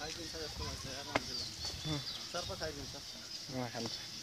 سيد السماء سيارة الحمد لله